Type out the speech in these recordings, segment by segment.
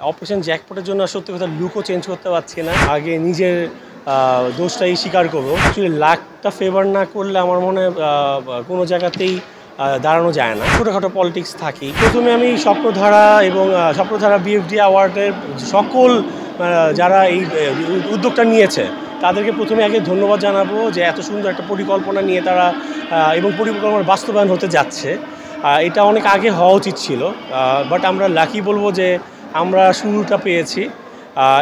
Operation জ্যাকপটের জন্য সত্যি কথা লুকও চেঞ্জ করতে পারছি না। আগে নিজের দোষটাই স্বীকার করব। অ্যাকচুয়ালি লাকটা ফেভার না করলে আমার মনে কোনো জায়গাতেই দাঁড়ানো যায় না। ছোটোখাটো পলিটিক্স থাকি প্রথমে আমি স্বপ্নধারা এবং স্বপ্নধারা বিএফডি অ্যাওয়ার্ডের সকল যারা এই উদ্যোগটা নিয়েছে, তাদেরকে প্রথমে আগে ধন্যবাদ জানাব যে এত সুন্দর একটা পরিকল্পনা নিয়ে তারা এবং পরিকল্পনার বাস্তবায়ন হতে যাচ্ছে। এটা অনেক আগে হওয়া উচিত ছিল বাট আমরা লাকি বলব যে আমরা শুরুটা পেয়েছি।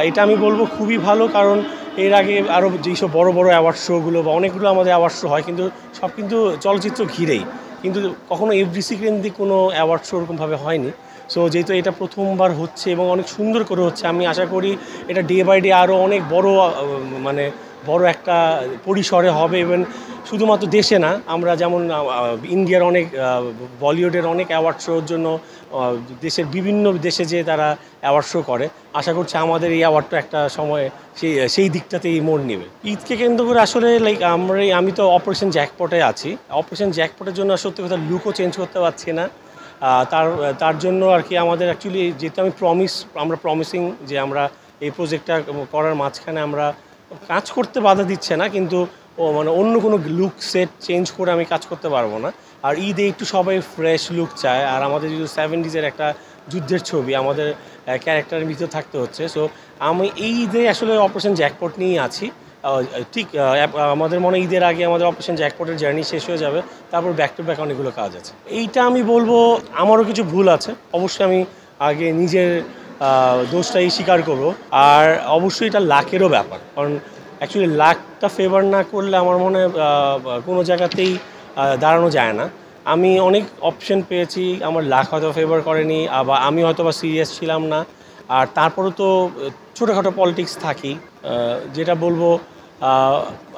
এটা আমি বলব খুবই ভালো কারণ এর আগে আরও যেসব বড় বড় অ্যাওয়ার্ড শোগুলো বা অনেকগুলো আমাদের অ্যাওয়ার্ড শো হয় কিন্তু সব কিন্তু চলচ্চিত্র ঘিরেই। কিন্তু কখনো এফডিসি কেন্দ্রিক কোনো অ্যাওয়ার্ড শো ওরকমভাবে হয়নি। সো যেহেতু এটা প্রথমবার হচ্ছে এবং অনেক সুন্দর করে হচ্ছে, আমি আশা করি এটা ডে বাই ডে আরও অনেক বড় মানে বড় একটা পরিসরে হবে এবং শুধুমাত্র দেশে না, আমরা যেমন ইন্ডিয়ার অনেক বলিউডের অনেক অ্যাওয়ার্ড শোর জন্য দেশের বিভিন্ন দেশে যে তারা অ্যাওয়ার্ড শো করে। আশা করছি আমাদের এই অ্যাওয়ার্ডটা একটা সময় সেই সেই দিকটাতেই মোড় নেবে। ঈদকে কেন্দ্র করে আসলে লাইক আমরা আমি তো অপারেশন জ্যাকপটে আছি। অপারেশন জ্যাকপটের জন্য সত্যি কথা লুকও চেঞ্জ করতে পারছি না। তার তার জন্য আর কি আমাদের অ্যাকচুয়ালি যেহেতু আমি প্রমিস আমরা প্রমিসিং যে আমরা এই প্রজেক্টটা করার মাঝখানে আমরা কাজ করতে বাধা দিচ্ছে না, কিন্তু ও মানে অন্য কোনো লুক সেট চেঞ্জ করে আমি কাজ করতে পারব না। আর ঈদে একটু সবাই ফ্রেশ লুক চায়, আর আমাদের যেহেতু সেভেন্টিজের একটা যুদ্ধের ছবি, আমাদের ক্যারেক্টারের ভিতরে থাকতে হচ্ছে। সো আমি এই ঈদে আসলে অপারেশন জ্যাকপট নিয়েই আছি। ঠিক আমাদের মনে ঈদের আগে আমাদের অপারেশন জ্যাকপটের জার্নি শেষ হয়ে যাবে, তারপর ব্যাক টু ব্যাক অনেকগুলো কাজ আছে। এইটা আমি বলব, আমারও কিছু ভুল আছে। অবশ্যই আমি আগে নিজের দোষটাই স্বীকার করব। আর অবশ্যই এটা লাকেরও ব্যাপার। কারণ অ্যাকচুয়ালি লাকটা ফেভার না করলে আমার মনে হয় কোনো জায়গাতেই দাঁড়ানো যায় না। আমি অনেক অপশন পেয়েছি, আমার লাক হয়তো ফেভার করেনি, আবার আমি হয়তো বা সিরিয়াস ছিলাম না। আর তারপরেও তো ছোটোখাটো পলিটিক্স থাকি যেটা বলব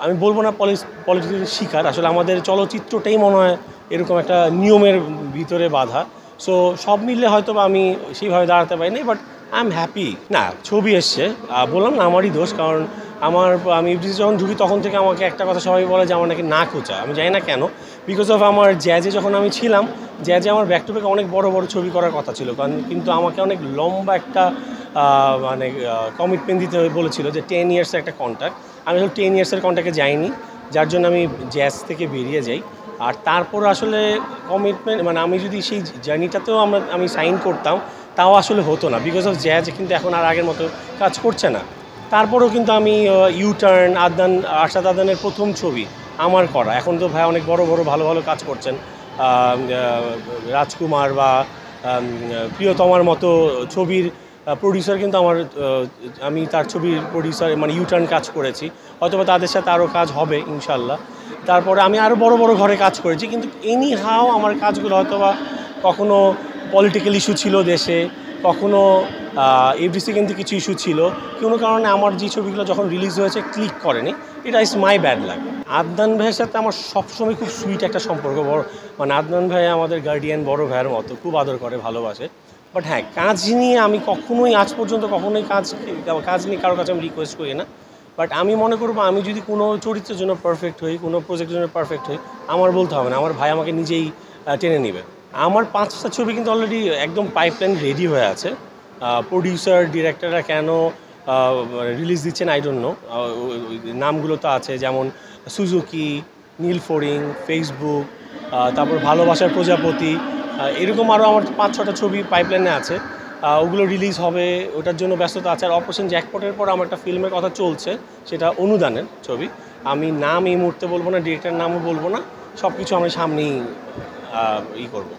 আমি বলব না পলিটিক্সের শিকার। আসলে আমাদের চলচ্চিত্রটাই মনে হয় এরকম একটা নিয়মের ভিতরে বাধা। সো সব মিললে হয়তো আমি সেইভাবে দাঁড়াতে পারিনি বাট আই এম হ্যাপি না, ছবি এসছে। বললাম না, আমারই দোষ, কারণ আমার, আমি ইউটিসি যখন ঢুকি তখন থেকে আমাকে একটা কথা সবাই বলে যে আমার নাকি না খোঁচা। আমি জানি না কেন। বিকজ অফ আমার জ্যাজে যখন আমি ছিলাম, জ্যাজে আমার ব্যাক টু ব্যাক অনেক বড় বড় ছবি করার কথা ছিল। কারণ কিন্তু আমাকে অনেক লম্বা একটা মানে কমিটমেন্ট দিতে বলেছিল যে টেন ইয়ার্সের একটা কন্ট্যাক্ট আমি আসলে টেন ইয়ার্সের কন্ট্যাক্টে যাইনি। যার জন্য আমি জ্যাজ থেকে বেরিয়ে যাই। আর তারপর আসলে কমিটমেন্ট মানে আমি যদি সেই জার্নিটাতেও আমরা, আমি সাইন করতাম তাও আসলে হতো না। বিকজ অফ জ্যাজ কিন্তু এখন আর আগের মতো কাজ করছে না। তারপরেও কিন্তু আমি ইউ টার্ন আদান আশাদ আদানের প্রথম ছবি আমার করা। এখন তো ভাই অনেক বড় বড়, ভালো ভালো কাজ করছেন। রাজকুমার বা প্রিয়তমার মতো ছবির প্রডিউসার কিন্তু আমার আমি তার ছবির প্রডিউসার মানে ইউটার্ন কাজ করেছি। হয়তোবা তাদের সাথে আরও কাজ হবে, ইনশাল্লাহ। তারপরে আমি আরও বড় বড় ঘরে কাজ করেছি। কিন্তু এনি হাও আমার কাজগুলো হয়তোবা কখনো পলিটিক্যাল ইস্যু ছিল দেশে, কখনো এফডিসি কিন্তু কিছু ইস্যু ছিল। কোনো কারণে আমার যে ছবিগুলো যখন রিলিজ হয়েছে ক্লিক করেনি। এটা ইজ মাই ব্যাড লাগ আদনান ভাইয়ের সাথে আমার সবসময় খুব সুইট একটা সম্পর্ক। বড় মানে আদনান ভাই আমাদের গার্ডিয়ান বড় ভাইয়ের মতো, খুব আদর করে, ভালোবাসে। বাট হ্যাঁ কাজ নিয়ে আমি কখনোই, আজ পর্যন্ত কখনোই কাজ কাজ নিয়ে কারোর কাছে আমি রিকোয়েস্ট করি না। বাট আমি মনে করব, আমি যদি কোনো চরিত্রের জন্য পারফেক্ট হই, কোনো প্রজেক্টের জন্য পারফেক্ট হই, আমার বলতে হবে না। আমার ভাই আমাকে নিজেই টেনে নেবে। আমার পাঁচটা ছবি কিন্তু অলরেডি একদম পাইপলাইন রেডি হয়ে আছে। প্রডিউসার ডিরেক্টররা কেন রিলিজ দিচ্ছেন আই ডোন্ট নো নামগুলো তো আছে, যেমন সুজুকি নীল ফোরিং ফেসবুক তারপর ভালোবাসার প্রজাপতি এরকম আরও আমার পাঁচ, ছটা ছবি পাইপলাইনে আছে। ওগুলো রিলিজ হবে, ওটার জন্য ব্যস্ততা আছে। আর অপারেশন জ্যাকপটের পর আমার একটা ফিল্মের কথা চলছে, সেটা অনুদানের ছবি। আমি নাম এই মুহূর্তে বলব না ডিরেক্টরের নামও বলব না সব কিছু আমি সামনেই ই করব।